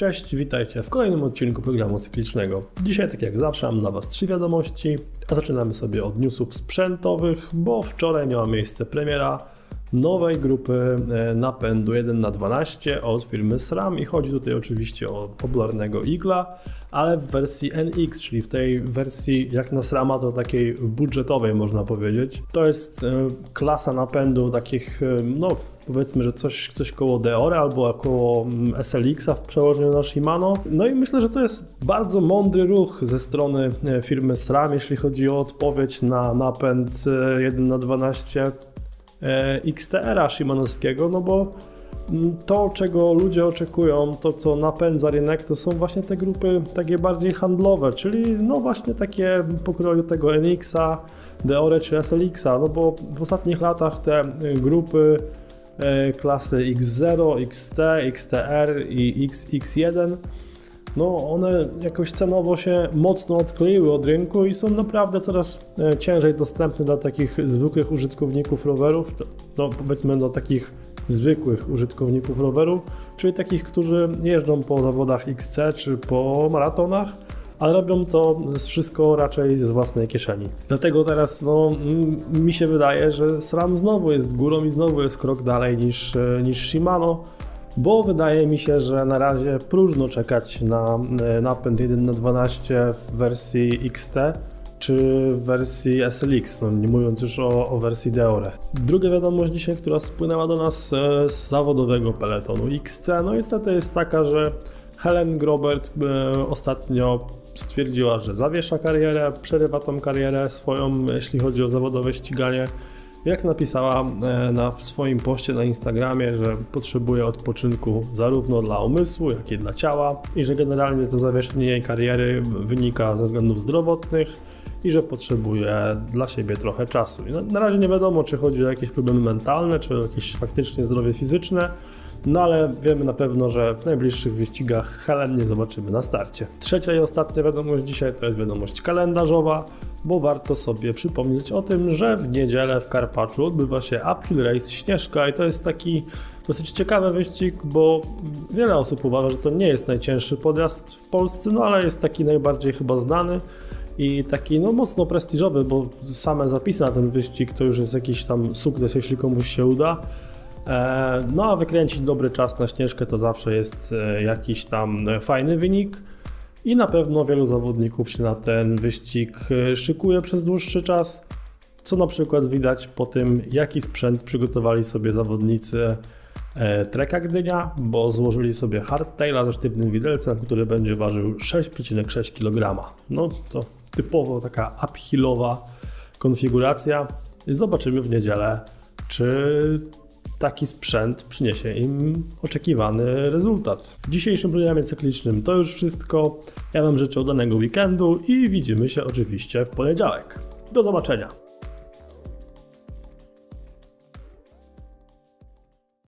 Cześć, witajcie w kolejnym odcinku programu cyklicznego. Dzisiaj, tak jak zawsze, mam dla Was trzy wiadomości, a zaczynamy sobie od newsów sprzętowych, bo wczoraj miała miejsce premiera nowej grupy e, napędu 1 na 12 od firmy SRAM i chodzi tutaj oczywiście o popularnego Igla, ale w wersji NX, czyli w tej wersji jak na SRAMa to takiej budżetowej można powiedzieć. To jest e, klasa napędu takich, e, no powiedzmy, że coś, coś koło Deore albo koło mm, SLX-a w przełożeniu na Shimano. No i myślę, że to jest bardzo mądry ruch ze strony firmy SRAM, jeśli chodzi o odpowiedź na napęd 1 na 12 E, XTR-a Shimanowskiego, no bo mm, to, czego ludzie oczekują, to co napędza rynek, to są właśnie te grupy takie bardziej handlowe, czyli no właśnie takie pokroju tego NX-a, Deore czy SLX-a, no bo w ostatnich latach te grupy e, klasy X0, XT, XTR i XX1 no one jakoś cenowo się mocno odkleiły od rynku i są naprawdę coraz e, ciężej dostępne dla takich zwykłych użytkowników rowerów, no powiedzmy do takich zwykłych użytkowników rowerów, czyli takich, którzy jeżdżą po zawodach XC czy po maratonach, ale robią to wszystko raczej z własnej kieszeni. Dlatego teraz no, mi się wydaje, że SRAM znowu jest górą i znowu jest krok dalej niż, e, niż Shimano bo wydaje mi się, że na razie próżno czekać na e, napęd 1 na 12 w wersji XT czy w wersji SLX, no nie mówiąc już o, o wersji Deore. Druga wiadomość dzisiaj, która spłynęła do nas e, z zawodowego peletonu XC, no niestety jest taka, że Helen Grobert e, ostatnio stwierdziła, że zawiesza karierę, przerywa tą karierę swoją, jeśli chodzi o zawodowe ściganie jak napisała e, na, w swoim poście na Instagramie, że potrzebuje odpoczynku zarówno dla umysłu, jak i dla ciała i że generalnie to zawieszenie jej kariery wynika ze względów zdrowotnych i że potrzebuje dla siebie trochę czasu. I na, na razie nie wiadomo, czy chodzi o jakieś problemy mentalne, czy o jakieś faktycznie zdrowie fizyczne, no ale wiemy na pewno, że w najbliższych wyścigach Helen nie zobaczymy na starcie. Trzecia i ostatnia wiadomość dzisiaj to jest wiadomość kalendarzowa, bo warto sobie przypomnieć o tym, że w niedzielę w Karpaczu odbywa się Uphill Race Śnieżka i to jest taki dosyć ciekawy wyścig, bo wiele osób uważa, że to nie jest najcięższy podjazd w Polsce, no ale jest taki najbardziej chyba znany i taki no mocno prestiżowy, bo same zapisy na ten wyścig to już jest jakiś tam sukces, jeśli komuś się uda. E, no a wykręcić dobry czas na śnieżkę to zawsze jest e, jakiś tam fajny wynik i na pewno wielu zawodników się na ten wyścig e, szykuje przez dłuższy czas, co na przykład widać po tym, jaki sprzęt przygotowali sobie zawodnicy Treka Gdynia, bo złożyli sobie hardtaila ze sztywnym widelcem, który będzie ważył 6,6 kg. No to typowo taka uphillowa konfiguracja. Zobaczymy w niedzielę, czy taki sprzęt przyniesie im oczekiwany rezultat. W dzisiejszym programie cyklicznym to już wszystko. Ja Wam życzę udanego weekendu i widzimy się oczywiście w poniedziałek. Do zobaczenia.